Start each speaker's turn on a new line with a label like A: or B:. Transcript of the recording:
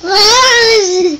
A: Oh,